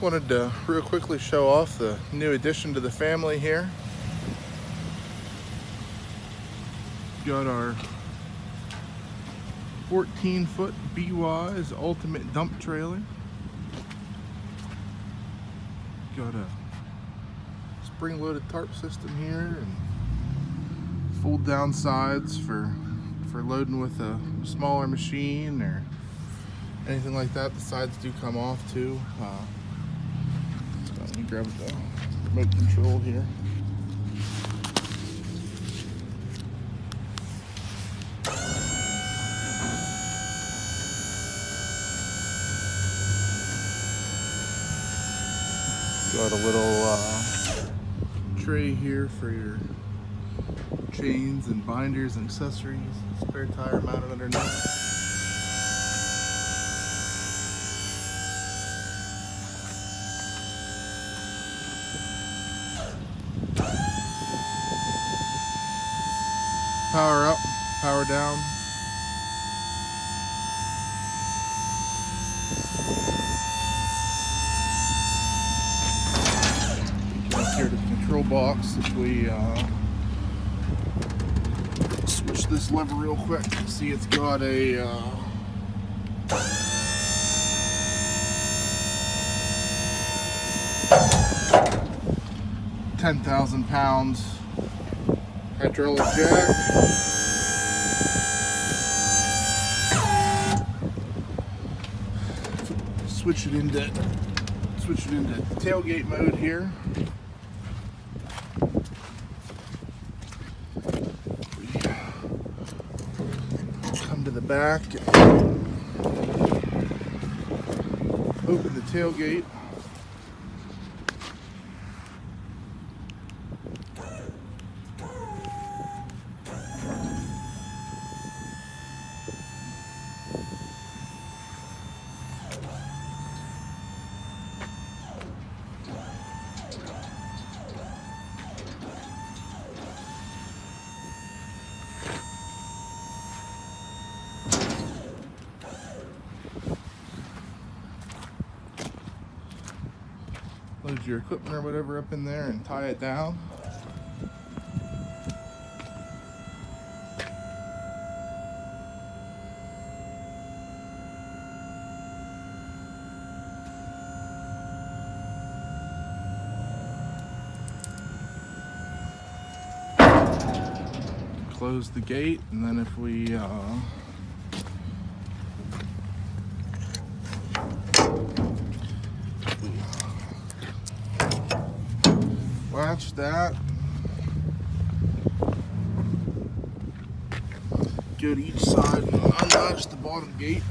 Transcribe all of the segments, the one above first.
Wanted to real quickly show off the new addition to the family here. Got our 14 foot B-Wise ultimate dump trailer. Got a spring loaded tarp system here and fold down sides for for loading with a smaller machine or anything like that. The sides do come off too. Uh, grab the remote control here. Got a little uh, tray here for your chains and binders and accessories. Spare tire mounted underneath. Power up, power down. here to the control box if we uh, switch this lever real quick. See it's got a uh, ten thousand pounds hydraulic jack. Switch it into switch it into tailgate mode here. Come to the back. Open the tailgate. Load your equipment or whatever up in there and tie it down. Close the gate and then if we uh, latch that. Go to each side and unlatch the bottom gate.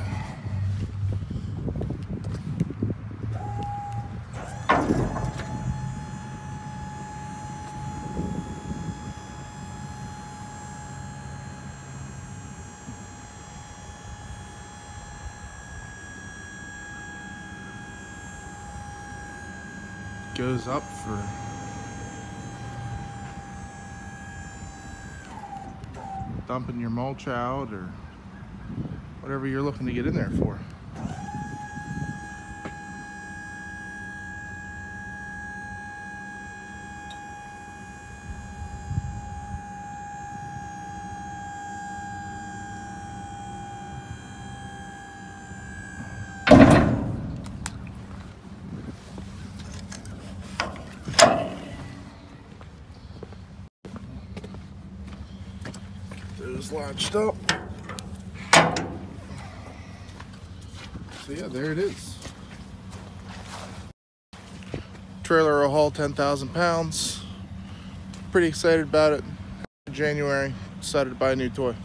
Goes up for dumping your mulch out or whatever you're looking to get in there for. Those latched up. So yeah, there it is. Trailer will haul 10,000 pounds. Pretty excited about it. January, decided to buy a new toy.